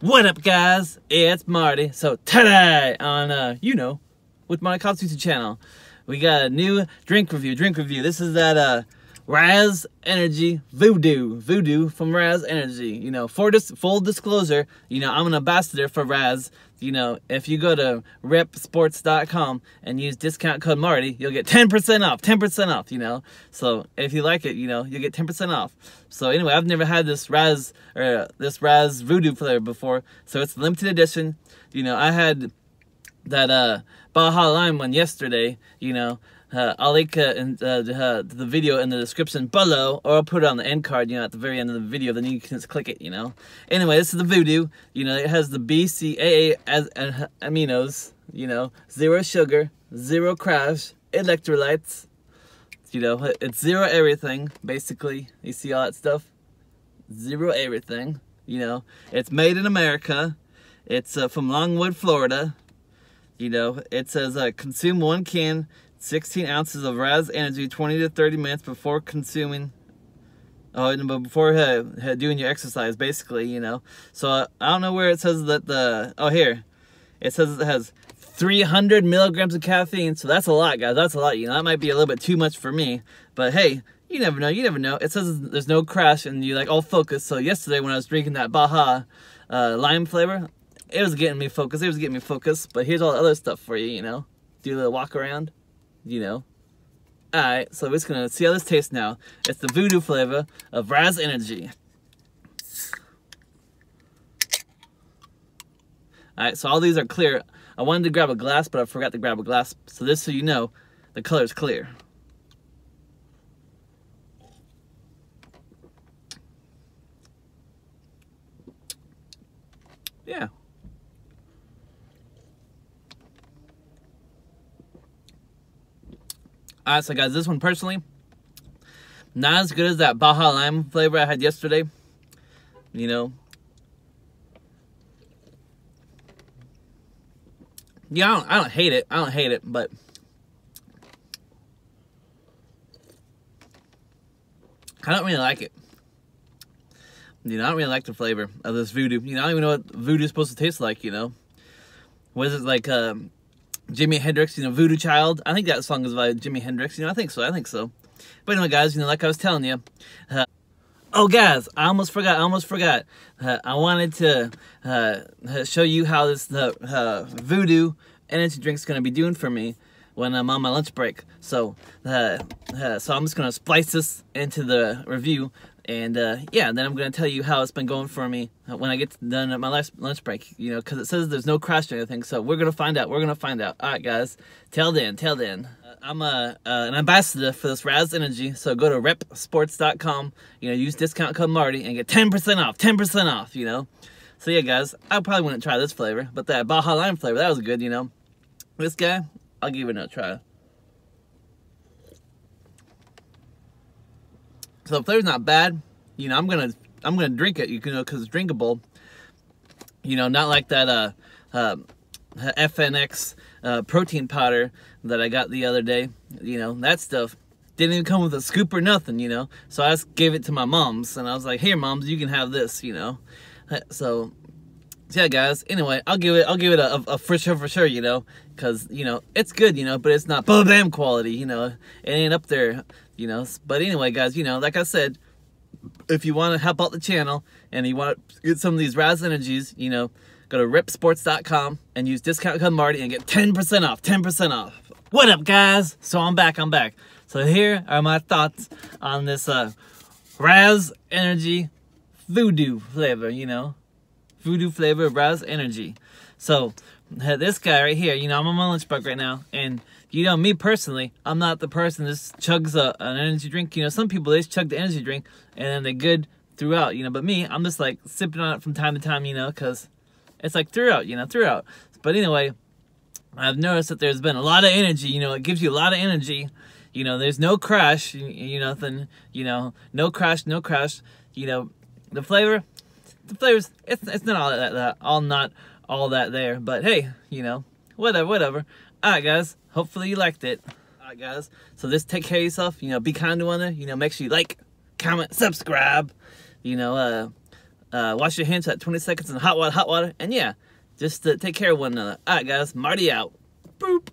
What up, guys? It's Marty. So today on, uh, you know, with my Cops YouTube channel, we got a new drink review. Drink review. This is that uh, Raze Energy Voodoo. Voodoo from Raze Energy. You know, for dis full disclosure, you know, I'm an ambassador for Raze. You know, if you go to reppsports.com and use discount code Marty, you'll get 10% off. 10% off, you know. So if you like it, you know, you'll get 10% off. So anyway, I've never had this Raze or uh, this Raze Voodoo flavor before. So it's limited edition. You know, I had that uh Baja Lime one yesterday, you know. Uh, I'll link uh, in, uh, the, the video in the description below, or I'll put it on the end card, you know, at the very end of the video, then you can just click it, you know. Anyway, this is the Voodoo, you know, it has the BCAA as, uh, aminos, you know, zero sugar, zero crash, electrolytes, you know, it's zero everything, basically. You see all that stuff? Zero everything, you know. It's made in America. It's uh, from Longwood, Florida. You know, it says uh, consume one can, 16 ounces of Raze Energy 20 to 30 minutes before consuming. Oh, but before uh, doing your exercise, basically, you know. So uh, I don't know where it says that the. Oh, here. It says it has 300 milligrams of caffeine. So that's a lot, guys. That's a lot. You know, that might be a little bit too much for me. But hey, you never know. You never know. It says there's no crash and you like all focus. So yesterday when I was drinking that Baja uh, lime flavor, it was getting me focused. It was getting me focused. But here's all the other stuff for you, you know. Do a little walk around, you know. Alright, so we're just gonna see how this tastes now. It's the voodoo flavor of Raze Energy. Alright, so all these are clear. I wanted to grab a glass, but I forgot to grab a glass. So this so you know, the color is clear. Yeah. So guys, this one personally, not as good as that Baja Lime flavor I had yesterday. You know. Yeah, I don't, I don't hate it. I don't hate it, but... I don't really like it. You know, I don't really like the flavor of this voodoo. You know, I don't even know what voodoo is supposed to taste like, you know. What is it like, um, Jimi Hendrix, you know, Voodoo Child. I think that song is by Jimi Hendrix. You know, I think so. I think so. But anyway, guys, you know, like I was telling you. Uh, oh, guys, I almost forgot. I almost forgot. Uh, I wanted to uh, show you how this the uh, Voodoo energy drink is going to be doing for me when I'm on my lunch break. So, uh, uh, so I'm just going to splice this into the review and uh, yeah, then I'm going to tell you how it's been going for me when I get done at my last lunch break, you know, because it says there's no crash or anything. So we're going to find out. We're going to find out. All right, guys. Till then, till then. Uh, I'm a, uh, an ambassador for this Raze Energy, so go to reppsports.com, you know, use discount code Marty and get 10% off, 10% off, you know. So yeah, guys, I probably wouldn't try this flavor, but that Baja Lime flavor, that was good, you know. This guy, I'll give it a try. So if there's not bad you know, I'm gonna I'm gonna drink it, you know, because it's drinkable. You know, not like that uh, uh, FNX uh, protein powder that I got the other day. You know, that stuff didn't even come with a scoop or nothing. You know, so I just gave it to my mom's, and I was like, "Here, moms, you can have this." You know, so yeah, guys. Anyway, I'll give it. I'll give it a, a, for sure, for sure. You know, because you know it's good. You know, but it's not bam quality. You know, it ain't up there. You know, but anyway, guys. You know, like I said, if you want to help out the channel and you want to get some of these Raze Energies, you know, go to reppsports.com and use discount code Marty and get 10% off, 10% off. What up, guys? So I'm back, I'm back. So here are my thoughts on this uh, Raze Energy Voodoo flavor, you know, Voodoo flavor Raze Energy. So this guy right here, you know, I'm on my lunch break right now, and you know, me personally, I'm not the person that chugs a, an energy drink. You know, some people, they just chug the energy drink and then they're good throughout, you know. But me, I'm just like sipping on it from time to time, you know, because it's like throughout, you know, throughout. But anyway, I've noticed that there's been a lot of energy, you know, it gives you a lot of energy. You know, there's no crash, you, you know, nothing, you know, no crash, no crash. You know, the flavor, the flavors, it's, it's not all that, that, all not all that there. But hey, you know, whatever, whatever. Alright, guys. Hopefully you liked it. Alright, guys. So just take care of yourself. You know, be kind to one another. You know, make sure you like, comment, subscribe. You know, uh, Uh, wash your hands at 20 seconds in hot water, hot water, and yeah, just uh, take care of one another. All right, guys, Marty out. Boop.